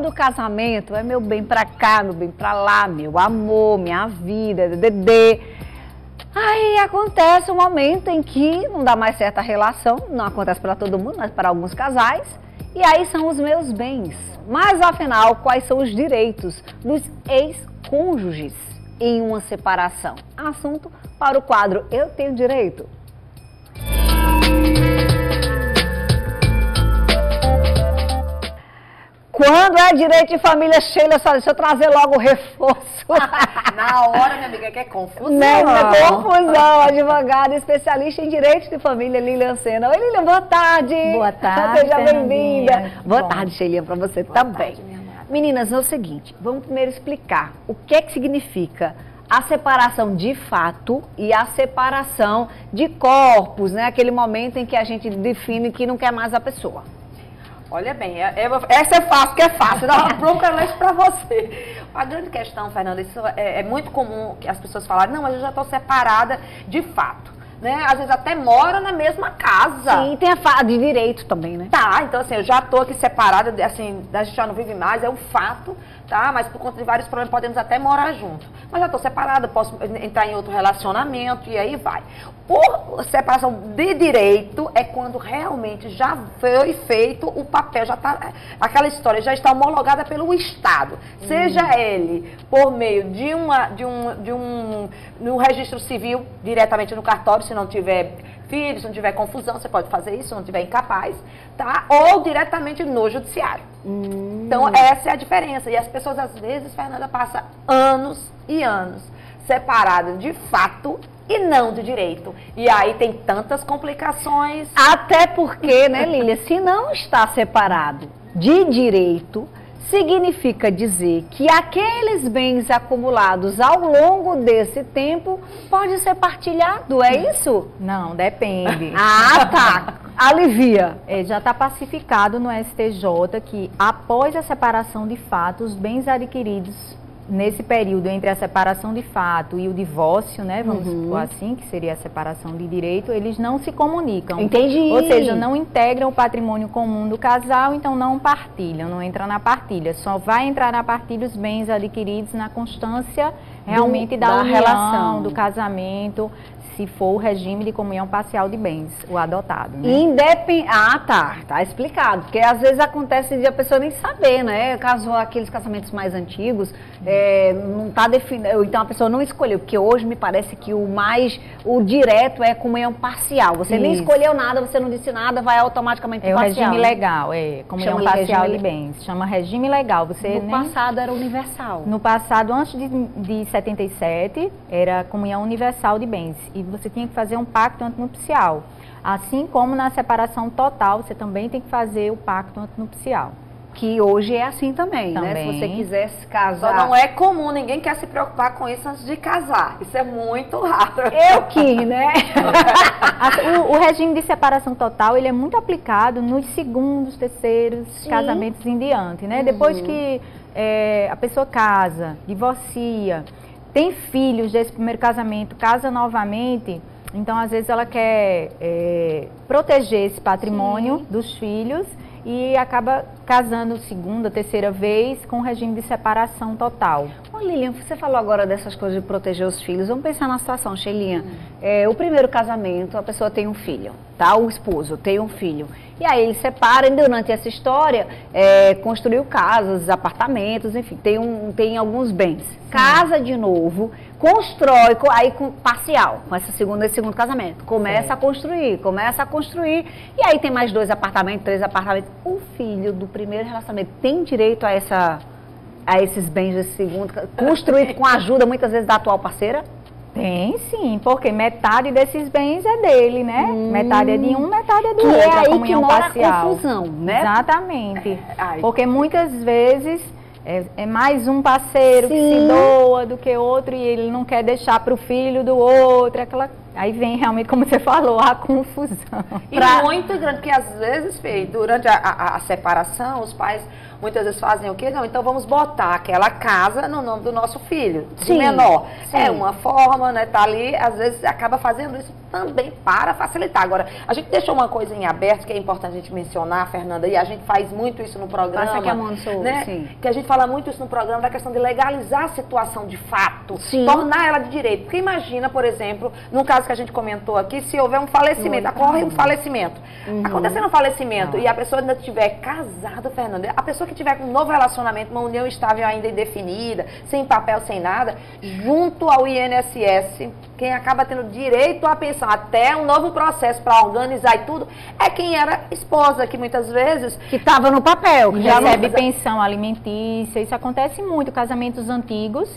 do casamento é meu bem pra cá, meu bem pra lá, meu amor, minha vida, dedê. Aí acontece um momento em que não dá mais certa relação, não acontece para todo mundo, mas para alguns casais, e aí são os meus bens. Mas afinal, quais são os direitos dos ex-cônjuges em uma separação? Assunto para o quadro Eu Tenho Direito. Quando é direito de família, Sheila, só deixa eu trazer logo o reforço. Na hora, minha amiga, que é confusão. Né? É confusão. Advogada especialista em direito de família, Lilian Sena. Oi, Lilian, boa tarde. Boa tarde. Seja bem-vinda. Boa Bom. tarde, Sheila, para você Boa também. tarde. Meninas, é o seguinte, vamos primeiro explicar o que é que significa a separação de fato e a separação de corpos, né? Aquele momento em que a gente define que não quer mais a pessoa. Olha bem, é- é- essa é fácil, que é fácil. Dá uma bronca pra você. A grande questão, Fernanda, isso é, é muito comum que as pessoas falarem, não, mas eu já estou separada de fato. Né? Às vezes até mora na mesma casa. Sim, tem a fa- de direito também, né? Tá, então assim, eu já tô aqui separada, assim, a gente já não vive mais, é um fato, tá? Mas por conta de vários problemas podemos até morar junto. Mas já tô separada, posso entrar em outro relacionamento e aí vai. Por separação de direito é quando realmente já foi feito o papel, já tá aquela história já está homologada pelo Estado. Seja ele por meio de uma de um de um no registro civil diretamente no cartório, se não tiver filhos, se não tiver confusão, você pode fazer isso, se não tiver incapaz, tá? Ou diretamente no judiciário. Então, essa é a diferença. E as pessoas, às vezes, Fernanda, passa anos e anos separadas de fato e não de direito. E aí tem tantas complicações. Até porque, né, Lília, se não está separado de direito, significa dizer que aqueles bens acumulados ao longo desse tempo pode ser partilhado, é isso? Não, depende. Ah, tá. Alivia. É, já está pacificado no STJ que após a separação de fato, os bens adquiridos nesse período entre a separação de fato e o divórcio, né, vamos Uhum. supor assim, que seria a separação de direito, eles não se comunicam. Entendi. Ou seja, não integram o patrimônio comum do casal, então não partilham, não entra na partilha. Só vai entrar na partilha os bens adquiridos na constância realmente da, da união, relação. do casamento, se for o regime de comunhão parcial de bens, o adotado. Né? Independ... Ah, tá. Tá explicado. Porque às vezes acontece de a pessoa nem saber, né? Caso aqueles casamentos mais antigos, é, não tá definido. Então a pessoa não escolheu. Porque hoje me parece que o mais. O direto é comunhão parcial. Você nem Isso. escolheu nada, você não disse nada, vai automaticamente É parcial. regime legal, é comunhão Chama parcial de bens. Chama regime legal. Você No nem... passado era universal. No passado, antes de, de 77, era comunhão universal de bens. E você tinha que fazer um pacto antinupcial. Assim como na separação total, você também tem que fazer o pacto antinupcial. Que hoje é assim também, né? Se Também. você quisesse Só casar. não é comum, ninguém quer se preocupar com isso antes de casar. Isso é muito raro. Eu quis, né? A- o, o regime de separação total, ele é muito aplicado nos segundos, terceiros Sim. casamentos em diante, né? Depois que é, a pessoa casa, divorcia, tem filhos desse primeiro casamento, casa novamente, então às vezes ela quer é, proteger esse patrimônio dos filhos e acaba casando segunda, terceira vez com regime de separação total. Ô Lilian, você falou agora dessas coisas de proteger os filhos. Vamos pensar na situação, Sheilinha. É, o primeiro casamento, a pessoa tem um filho, tá? O esposo tem um filho. E aí eles separam e durante essa história, é, construiu casas, apartamentos, enfim, tem, um, tem alguns bens. Casa de novo, constrói, co- aí com parcial, com essa segunda, esse segundo casamento. Começa Certo. a construir, começa a construir. E aí tem mais dois apartamentos, três apartamentos. O filho do primeiro relacionamento tem direito a essa a esses bens desse segundo, construído com a ajuda muitas vezes da atual parceira? Tem sim, porque metade desses bens é dele, né? Metade é de um, metade é do Que outro. é a aí que mora a parcial. confusão, né? Exatamente. Ai. Porque muitas vezes é, é mais um parceiro que Sim. se doa do que outro e ele não quer deixar para o filho do outro. Aquela... Aí vem realmente, como você falou, a confusão. E muito grande, porque às vezes, Fê, durante a, a- a separação, os pais muitas vezes fazem o quê? Não, então vamos botar aquela casa no nome do nosso filho, Sim, menor. sim. É uma forma, né? Tá ali, às vezes acaba fazendo isso também para facilitar. Agora, a gente deixou uma coisa em aberto que é importante a gente mencionar, Fernanda, e a gente faz muito isso no programa. Passa aqui a mão no né? sim. Que a gente fala muito isso no programa da questão de legalizar a situação de fato, Sim. tornar ela de direito. Porque imagina, por exemplo, num caso que a gente comentou aqui, se houver um falecimento, Muito. ocorre um falecimento. Uhum. Acontecendo um falecimento e a pessoa ainda estiver casada, Fernanda, a pessoa que tiver com um novo relacionamento, uma união estável ainda indefinida, sem papel, sem nada, junto ao INSS, quem acaba tendo direito à pensão, até um novo processo para organizar e tudo, é quem era esposa, que muitas vezes Que estava no papel. Que já recebe não- pensão alimentícia. Isso acontece muito, casamentos antigos,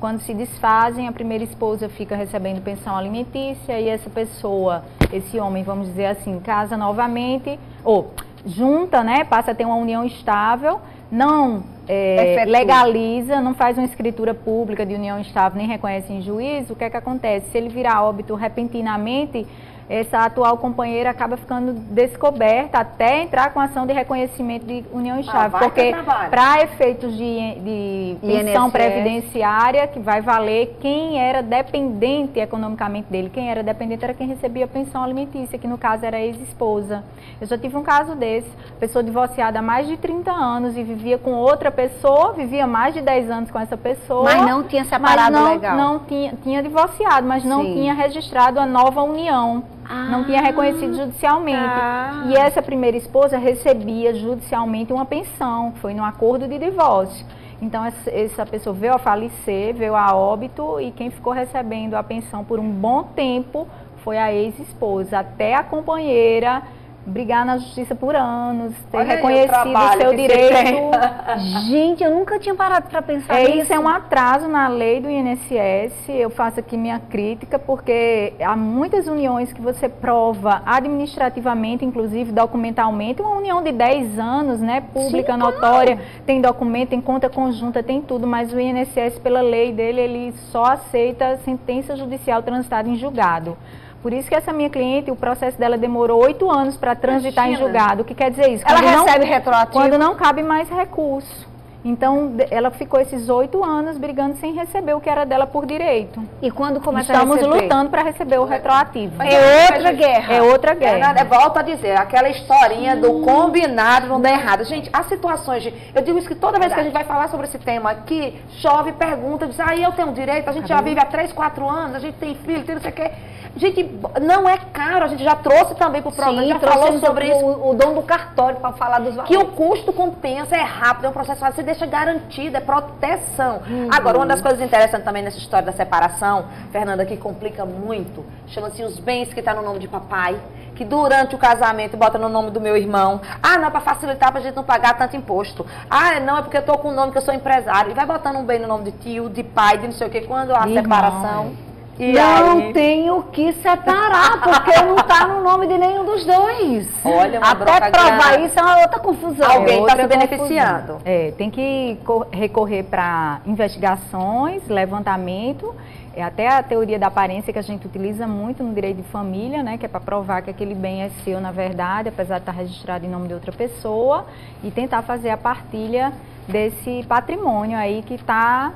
quando se desfazem, a primeira esposa fica recebendo pensão alimentícia e essa pessoa, esse homem, vamos dizer assim, casa novamente, ou junta, né, passa a ter uma união estável, não é, Efetua. legaliza, não faz uma escritura pública de união estável, nem reconhece em juízo, o que é que acontece? Se ele virar óbito repentinamente, essa atual companheira acaba ficando descoberta até entrar com ação de reconhecimento de união estável. vai ter porque para efeitos de, de pensão INSS. previdenciária, que vai valer quem era dependente economicamente dele. Quem era dependente era quem recebia pensão alimentícia, que no caso era a ex-esposa. Eu já tive um caso desse, pessoa divorciada há mais de 30 anos e vivia com outra pessoa, vivia mais de 10 anos com essa pessoa. Mas não tinha Mas separado não, legal. não tinha, tinha divorciado, mas não Sim. tinha registrado a nova união. Não tinha Ah, reconhecido judicialmente. tá. E essa primeira esposa recebia judicialmente uma pensão, foi no acordo de divórcio. Então essa pessoa veio a falecer, veio a óbito e quem ficou recebendo a pensão por um bom tempo foi a ex-esposa, até a companheira brigar na justiça por anos, ter Olha reconhecido o seu direito. Gente, eu nunca tinha parado para pensar É, nisso. isso é um atraso na lei do INSS. Eu faço aqui minha crítica, porque há muitas uniões que você prova administrativamente, inclusive documentalmente, uma união de 10 anos, né? Pública, notória, tem documento, tem conta conjunta, tem tudo, mas o INSS, pela lei dele, ele só aceita sentença judicial transitada em julgado. Por isso que essa minha cliente, o processo dela demorou oito anos para transitar em Imagina. julgado. O que quer dizer isso? Ela Quando não- recebe retroativo. quando não cabe mais recurso. Então, ela ficou esses oito anos brigando sem receber o que era dela por direito. E quando começa Estamos a receber? lutando para receber o retroativo. Mas É outra guerra. É outra guerra. Fernanda, volto a dizer, aquela historinha do combinado não dá errado. Gente, as situações de. Eu digo isso que toda vez que a gente vai falar sobre esse tema aqui, chove, pergunta, diz, aí eu tenho direito, a gente já vive há 3, 4 anos, a gente tem filho, tem não sei o quê. Gente, não é caro, a gente já trouxe também pro programa, Sim, já falou sobre o, isso. o, o dom do cartório para falar dos valores. Que o custo compensa, é rápido, é um processo fácil, deixa garantido, é proteção. Agora, uma das coisas interessantes também nessa história da separação, Fernanda, que complica muito, chama-se os bens que tá no nome de papai, que durante o casamento bota no nome do meu irmão. Ah, não, para facilitar pra gente não pagar tanto imposto. Ah, não, é porque eu tô com o nome que eu sou empresário. E vai botando um bem no nome de tio, de pai, de não sei o quê, quando há separação. E não aí? tenho que separar, porque não está no nome de nenhum dos dois. Olha, uma Até provar isso é uma outra confusão. Alguém tá outra se beneficiando. É, tem que co- recorrer para investigações, levantamento, é até a teoria da aparência que a gente utiliza muito no direito de família, né, que é para provar que aquele bem é seu na verdade, apesar de estar registrado em nome de outra pessoa, e tentar fazer a partilha desse patrimônio aí que está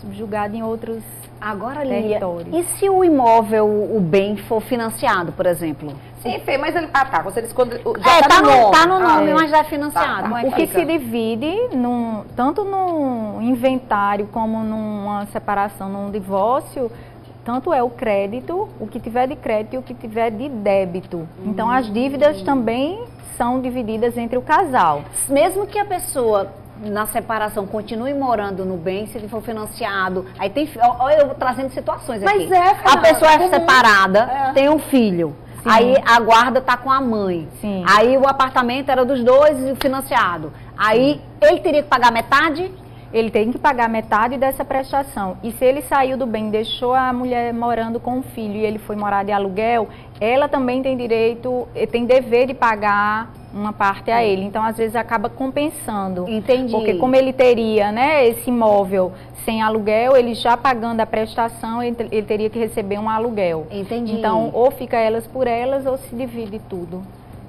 subjugado em outros Agora, Territórios. e se o imóvel, o bem, for financiado, por exemplo? Sim, Fê, mas ele. Ah, tá. Você disse quando. Já é, tá, tá, no no, nome. tá no nome, é. mas já é financiado. Tá, é O que se divide, num, tanto no inventário como numa separação, num divórcio, tanto é o crédito, o que tiver de crédito e o que tiver de débito. Então, as dívidas também são divididas entre o casal. Mesmo que a pessoa na separação continue morando no bem, se ele for financiado, aí tem, ó, eu vou trazendo situações Mas aqui. é, a Fernanda, pessoa é comum. separada, É. tem um filho. Sim. Aí a guarda tá com a mãe. Sim. Aí o apartamento era dos dois e o financiado. Aí ele teria que pagar metade? Ele tem que pagar metade dessa prestação. E se ele saiu do bem, deixou a mulher morando com o filho e ele foi morar de aluguel, ela também tem direito, eh, tem dever de pagar uma parte a ele. Então, às vezes, acaba compensando. Entendi. Porque como ele teria, né, esse imóvel sem aluguel, ele já pagando a prestação, ele, ele teria que receber um aluguel. Entendi. Então, ou fica elas por elas ou se divide tudo.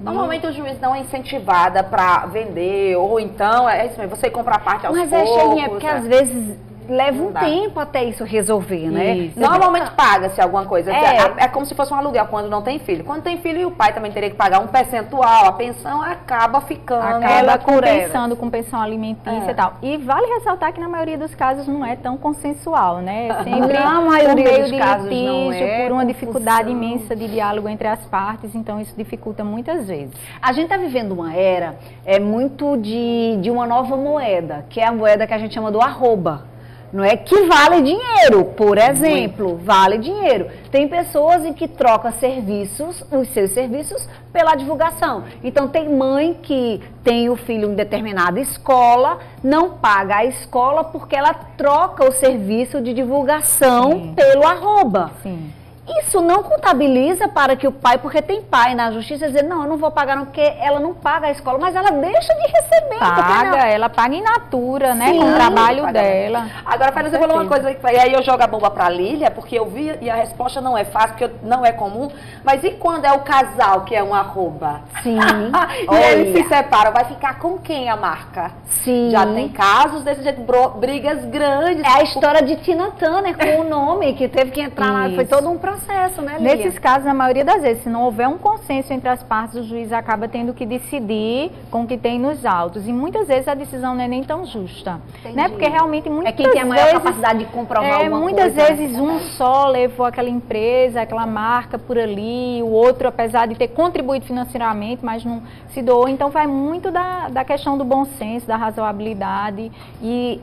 Normalmente o juiz não é incentivada para vender, ou então, é isso mesmo, você compra a parte aos Mas poucos. é cheinha, porque né? às vezes leva Não um tempo até isso resolver, né? Isso. Normalmente paga-se alguma coisa. É. É. é como se fosse um aluguel quando não tem filho. Quando tem filho e o pai também teria que pagar um percentual, a pensão acaba ficando. Acaba ela compensando com pensão alimentícia É. e tal. E vale ressaltar que na maioria dos casos não é tão consensual, né? É sempre Na maioria por meio dos de casos não litígio, é, por uma dificuldade confusão. imensa de diálogo entre as partes, então isso dificulta muitas vezes. A gente está vivendo uma era é muito de, de uma nova moeda, que é a moeda que a gente chama do arroba. Não é que vale dinheiro, por exemplo, vale dinheiro. Tem pessoas em que troca serviços, os seus serviços, pela divulgação. Então tem mãe que tem o filho em determinada escola, não paga a escola porque ela troca o serviço de divulgação Sim. pelo arroba. Sim. Isso não contabiliza para que o pai, porque tem pai na justiça dizer, não, eu não vou pagar não, porque ela não paga a escola, mas ela deixa de receber. Paga, ela paga in natura, né? Sim, com o trabalho dela. Agora, Fernanda, você falou uma coisa, e aí eu jogo a bomba pra Lília, porque eu vi e a resposta não é fácil, porque não é comum. Mas e quando é o casal que é um arroba? Sim. e eles se separam, vai ficar com quem a marca? Sim. Já tem casos desse jeito, brigas grandes. É a história de Tina Turner com o nome, que teve que entrar lá, foi Isso. todo um processo, né, Lilian? Nesses casos, na maioria das vezes, se não houver um consenso entre as partes, o juiz acaba tendo que decidir com o que tem nos autos. E muitas vezes a decisão não é nem tão justa. Entendi. Né? Porque realmente muitas É quem tem a maior vezes, capacidade de comprovar é, muitas coisa. né? vezes um só levou aquela empresa, aquela marca por ali, o outro, apesar de ter contribuído financeiramente, mas não se doou. Então vai muito da, da questão do bom senso, da razoabilidade e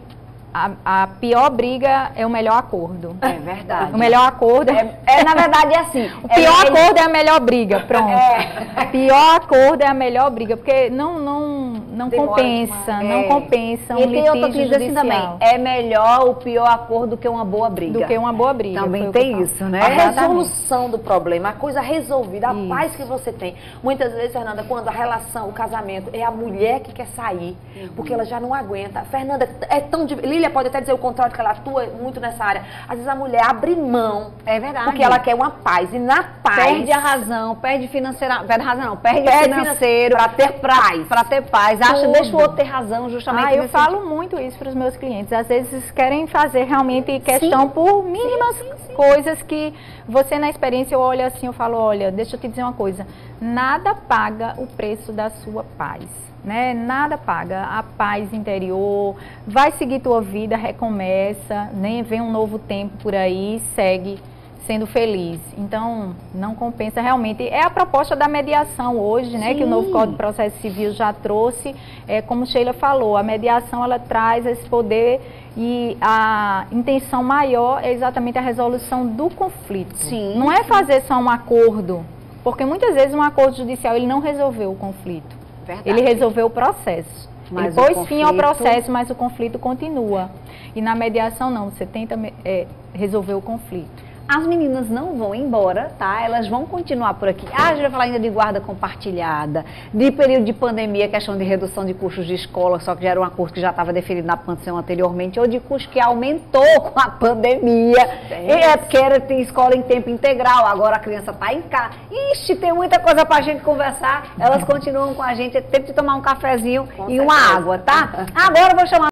a, a pior briga é o melhor acordo. É verdade. O melhor acordo é, É, na verdade, é assim. o pior é, acordo é a melhor briga, pronto. É. Pior acordo é a melhor briga, porque não, não, não Demora compensa, demais. não É. compensa um E tem outra diz assim também, é melhor o pior acordo do que uma boa briga. do que uma boa briga. Também o tem isso, né? A resolução do problema, a coisa resolvida, a Isso. paz que você tem. Muitas vezes, Fernanda, quando a relação, o casamento, é a mulher que quer sair, Uhum. porque ela já não aguenta. Fernanda, é tão. dif- Lília pode até dizer o contrário, que ela atua muito nessa área. Às vezes a mulher abre mão, É verdade. porque ela quer uma paz. E na paz. Perde a razão, perde financeira, perde a razão não, perde, Perde financeiro pra ter paz. Pra ter paz. Acha, Tudo. deixa o outro ter razão justamente Ah, eu falo muito isso para os meus clientes. Às vezes querem fazer realmente questão por mínimas coisas que você na experiência eu olho assim, eu falo, olha, deixa eu te dizer uma coisa, nada paga o preço da sua paz. Né? Nada paga a paz interior, vai seguir tua vida, recomeça, né? vem um novo tempo por aí, segue sendo feliz. Então, não compensa realmente. É a proposta da mediação hoje, né? Que o novo Sim. Código de Processo Civil já trouxe. É, como Sheila falou, a mediação ela traz esse poder e a intenção maior é exatamente a resolução do conflito. Sim, Não é fazer só um acordo, porque muitas vezes um acordo judicial ele não resolveu o conflito. Verdade. Ele resolveu o processo. Mas ele o pôs fim ao conflito- processo, mas o conflito continua. E na mediação não, você tenta é, resolver o conflito. As meninas não vão embora, tá? Elas vão continuar por aqui. Ah, a gente vai falar ainda de guarda compartilhada, de período de pandemia, questão de redução de custos de escola, só que já era um acordo que já estava definido na pensão anteriormente, ou de custo que aumentou com a pandemia. É porque era, tem escola em tempo integral, agora a criança está em casa. Ixi, tem muita coisa pra gente conversar. Elas continuam com a gente, é tempo de tomar um cafezinho Com e uma certeza. água, tá? Agora eu vou chamar